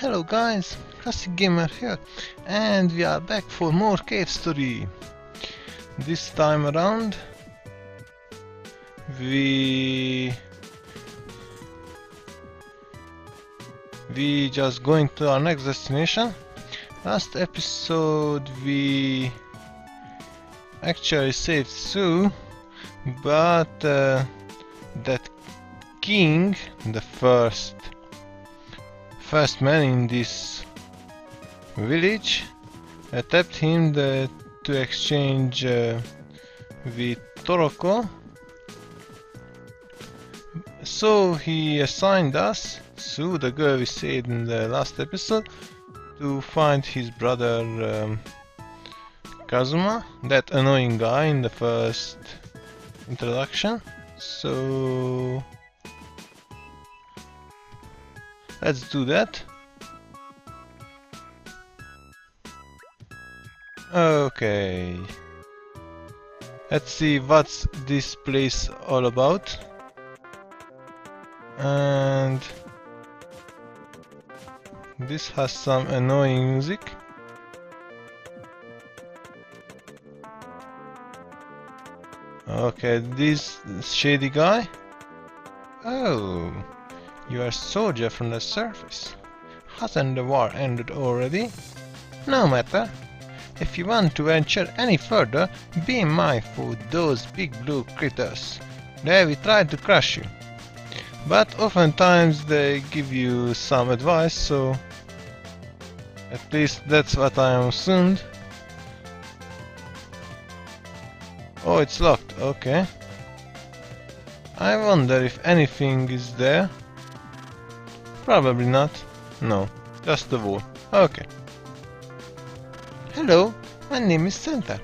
Hello guys, Classic Gamer here, and we are back for more cave story. This time around, we we just going to our next destination. Last episode we actually saved Sue, but uh, that king, the first first man in this village uh, tapped him the, to exchange uh, with Toroko. So he assigned us, Sue, the girl we saved in the last episode, to find his brother um, Kazuma, that annoying guy in the first introduction. So Let's do that. Okay. Let's see what's this place all about. And this has some annoying music. Okay, this shady guy. Oh. You are soldier from the surface. Hasn't the war ended already? No matter. If you want to venture any further, be mindful those big blue critters. They will try to crush you. But oftentimes they give you some advice, so at least that's what I assumed. Oh, it's locked, okay. I wonder if anything is there. Probably not. No, just the wall. Okay. Hello, my name is Santa.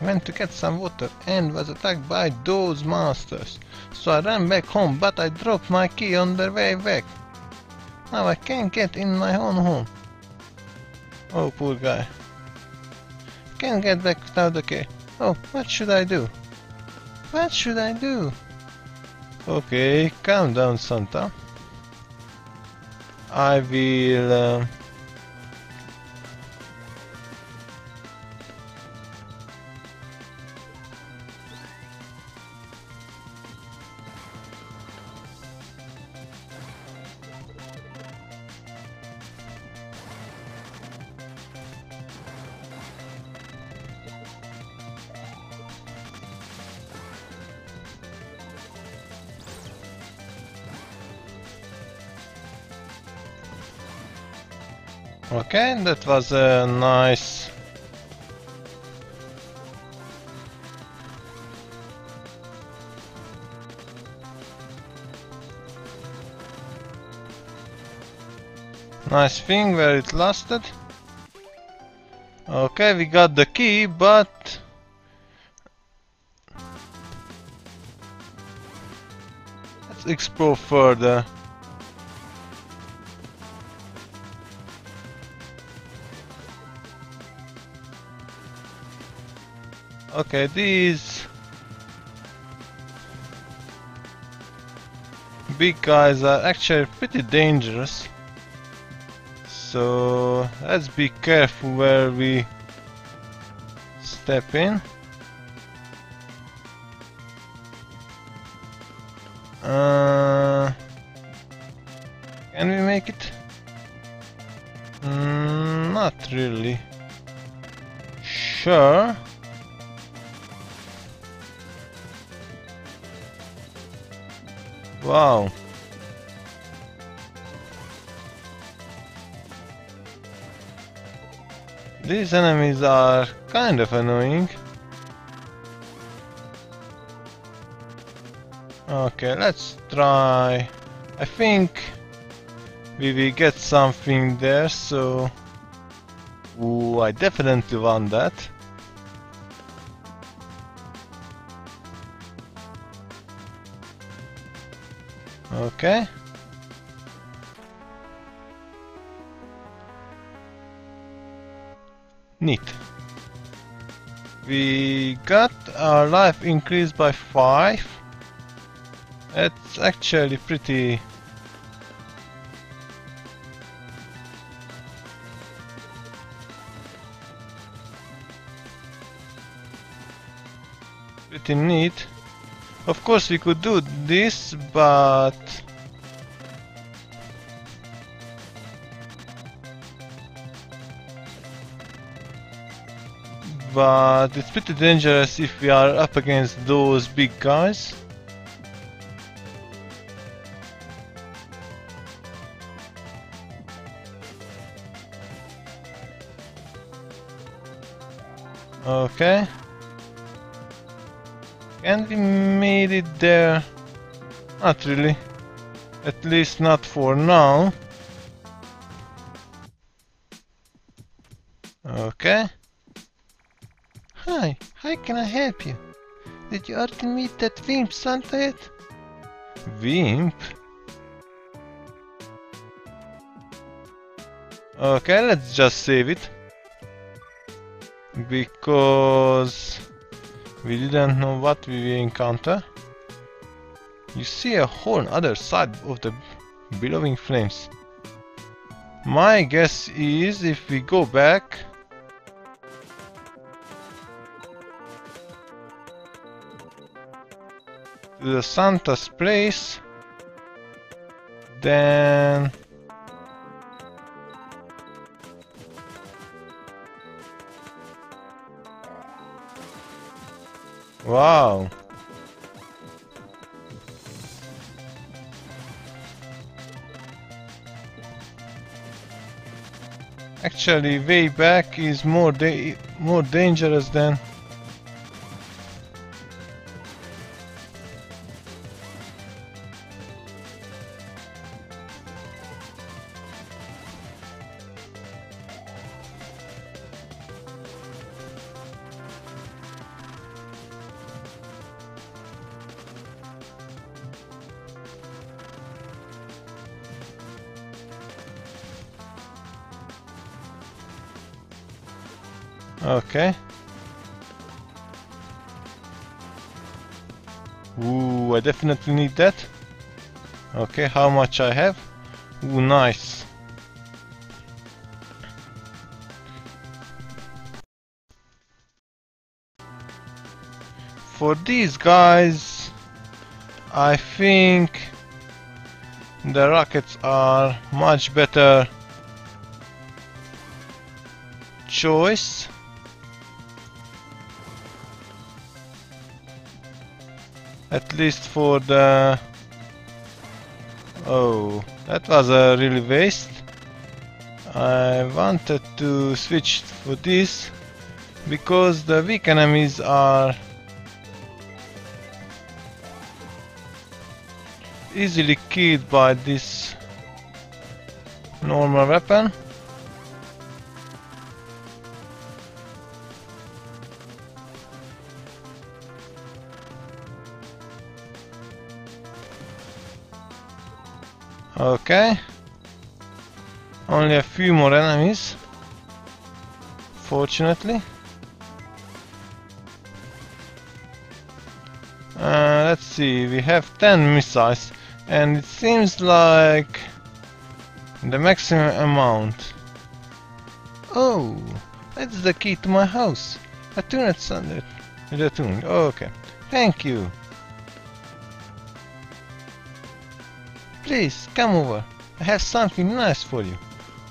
I went to get some water and was attacked by those monsters. So I ran back home, but I dropped my key on the way back. Now I can't get in my own home. Oh, poor guy. Can't get back without the key. Oh, what should I do? What should I do? Okay, calm down, Santa. I will uh, Okay, that was a nice... Nice thing where it lasted. Okay, we got the key, but... Let's explore further. Okay, these big guys are actually pretty dangerous. So let's be careful where we step in. Uh, can we make it? Mm, not really. Sure. These enemies are kind of annoying. Okay, let's try... I think we will get something there, so... Ooh, I definitely want that. Okay. we got our life increased by 5. It's actually pretty... Pretty neat. Of course we could do this, but... But it's pretty dangerous if we are up against those big guys. Okay. And we made it there. Not really. At least not for now. Okay. Hi, how can I help you? Did you already meet that Wimp Santa yet? Wimp? Okay, let's just save it. Because we didn't know what we will encounter. You see a whole other side of the billowing flames. My guess is if we go back to the Santa's place, then Wow. Actually, way back is more da more dangerous than Okay. Ooh, I definitely need that. Okay, how much I have? Ooh, nice. For these guys, I think the rockets are much better choice. At least for the... Oh, that was a really waste. I wanted to switch for this because the weak enemies are easily killed by this normal weapon. Okay. Only a few more enemies. Fortunately. Uh, let's see, we have 10 missiles and it seems like the maximum amount. Oh, that's the key to my house. A tune at Sunday. The tune. Oh, okay. Thank you. Please, come over. I have something nice for you.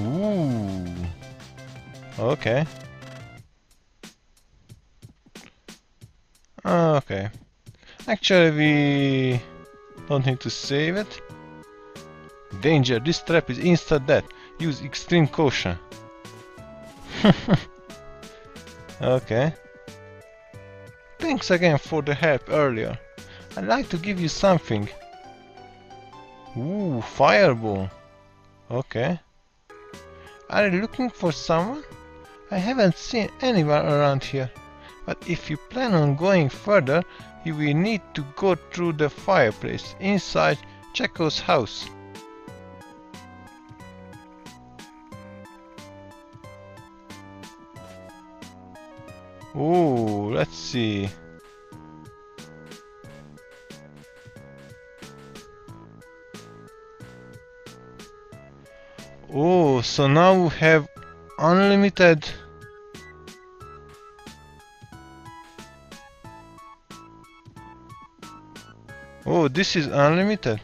Ooh. Okay. Okay. Actually, we don't need to save it. Danger, this trap is instant death. Use extreme caution. okay. Thanks again for the help earlier. I'd like to give you something. Ooh, fireball. Okay. Are you looking for someone? I haven't seen anyone around here. But if you plan on going further, you will need to go through the fireplace inside Chaco's house. Ooh, let's see. Oh, so now we have unlimited Oh, this is unlimited.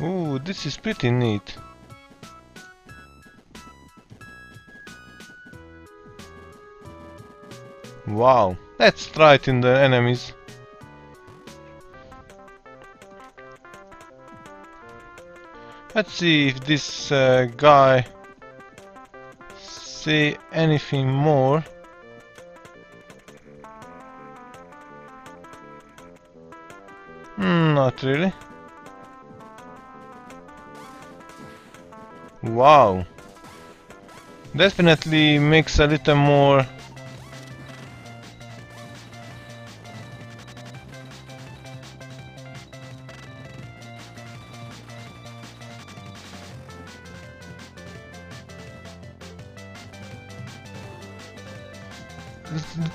Oh, this is pretty neat. Wow, let's try it in the enemies. Let's see if this uh, guy see anything more. Hmm, not really. Wow. Definitely makes a little more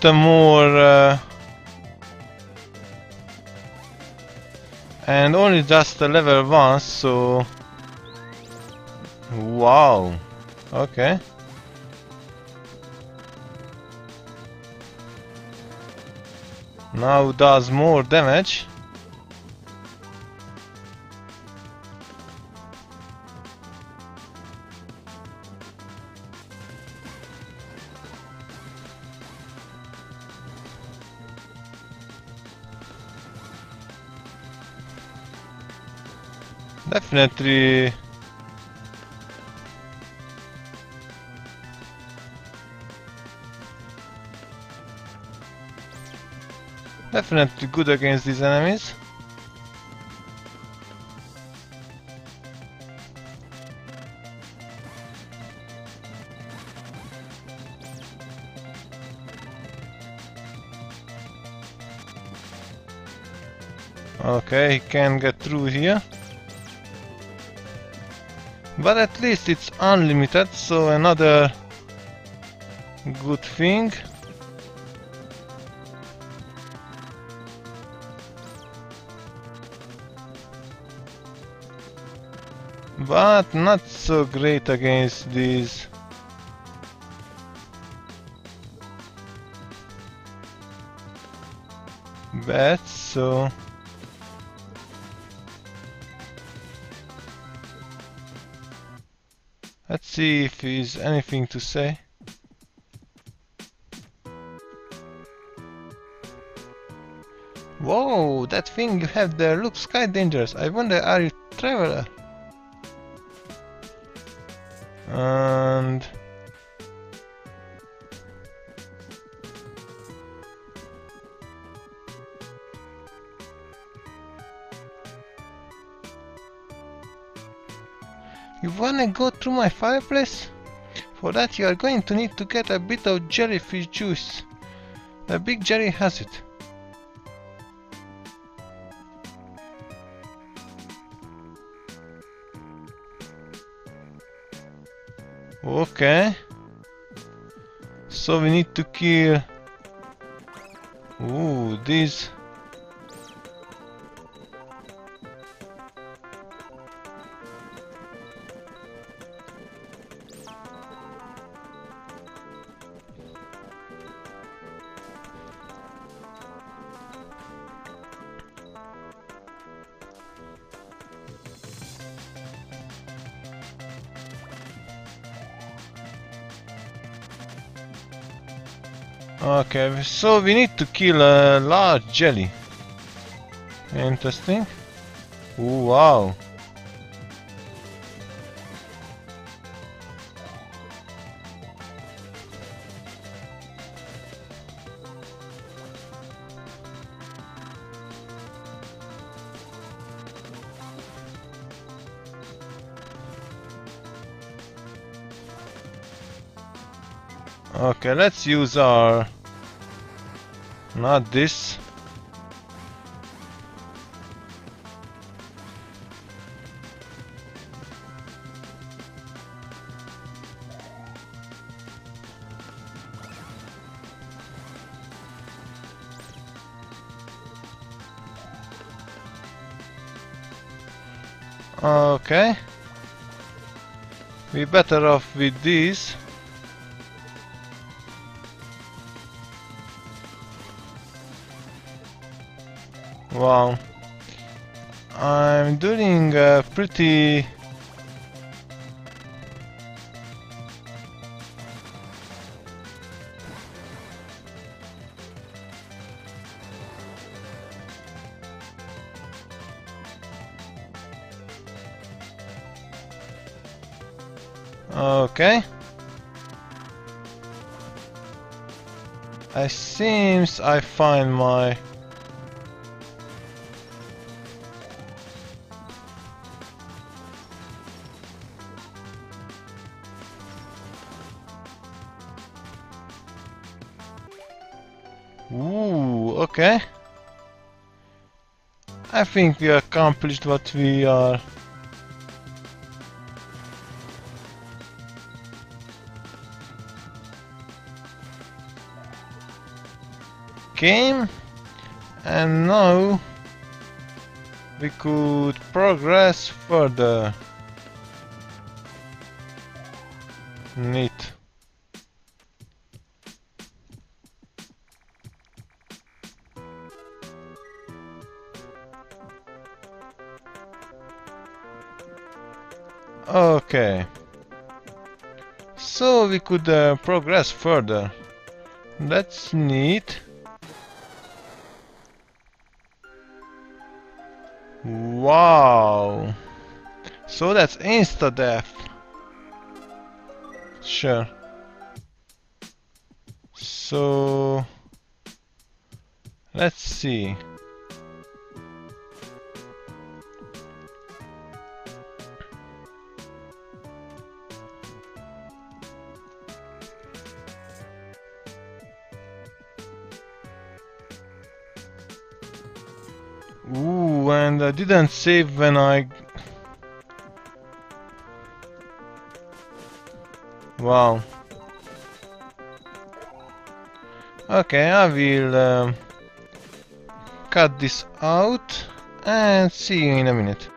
little more uh, and only just a level 1 so wow okay. Now does more damage Definitely Definitely good against these enemies. Okay, he can get through here. But at least it's unlimited, so another good thing. But not so great against these bats, so Let's see if he's anything to say. Whoa, that thing you have there looks quite dangerous. I wonder, are you traveler? And... You wanna go through my fireplace? For that you are going to need to get a bit of jellyfish juice. The big jelly has it. Okay. So we need to kill... Ooh, these... Okay, so we need to kill a large jelly. Interesting. Ooh, wow. Okay, let's use our... Not this. Okay. We better off with these. Wow. I'm doing a pretty Okay. I seems I find my I think we accomplished what we are game and now we could progress further. Neat. Okay. So we could uh, progress further. That's neat. Wow. So that's insta-death. Sure. So... Let's see. Ooh, and I didn't save when I... Wow. Okay, I will um, cut this out and see you in a minute.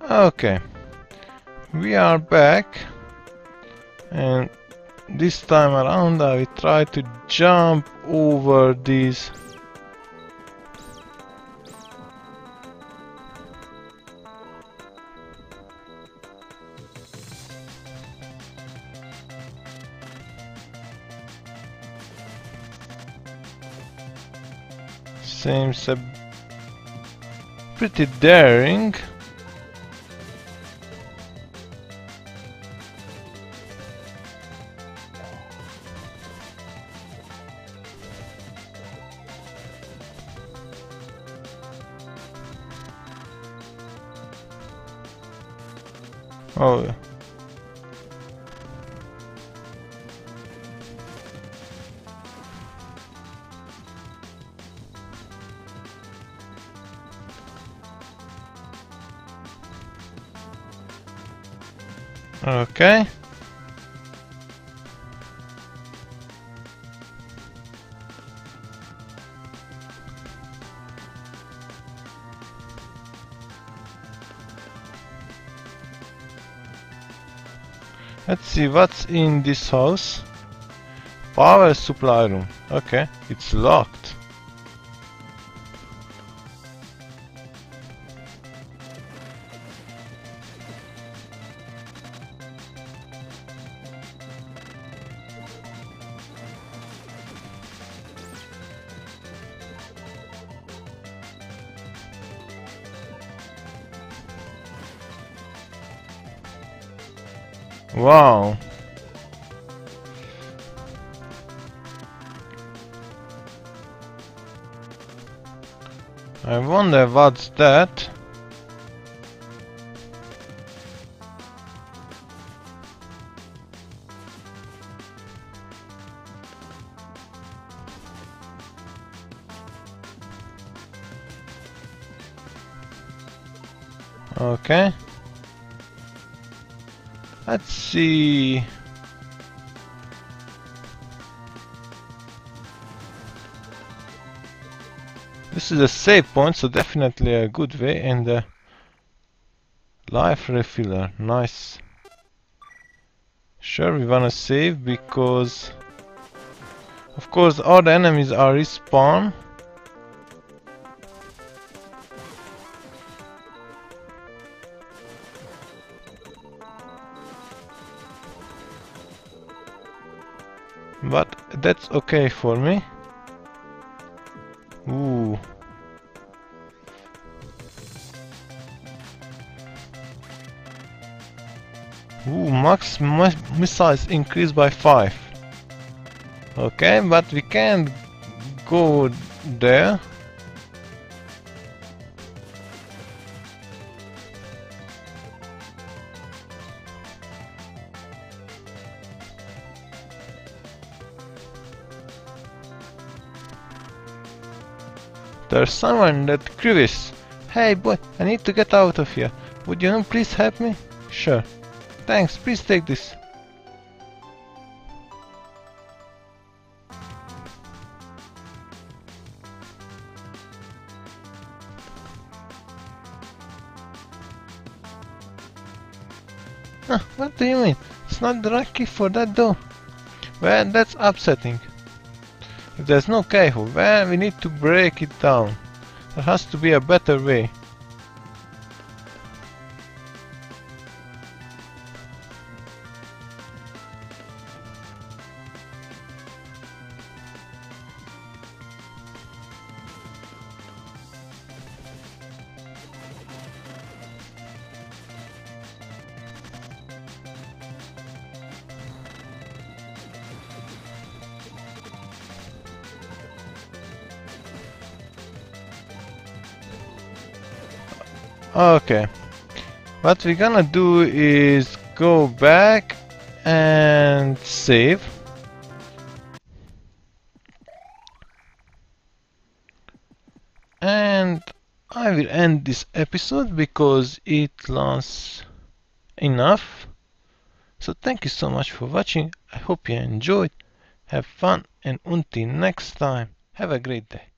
Okay we are back. And this time around I will try to jump over these seems a pretty daring Oh. Yeah. Okay. See what's in this house. Power supply room. Okay, it's locked. I wonder what's that? Okay. Let's see. This is a save point, so definitely a good way. And uh, Life refiller, nice. Sure, we wanna save because... Of course, all the enemies are respawn. But that's okay for me. Ooh. Ooh, max missiles increased by 5. Okay, but we can't go there. There's someone that crevice. Hey boy, I need to get out of here. Would you please help me? Sure. Thanks, please take this. Huh, what do you mean? It's not the right key for that door. Well, that's upsetting. If there's no well, we need to break it down. There has to be a better way. Oh, okay. What we're gonna do is go back and save. And I will end this episode because it lasts enough. So thank you so much for watching. I hope you enjoyed. Have fun and until next time, have a great day.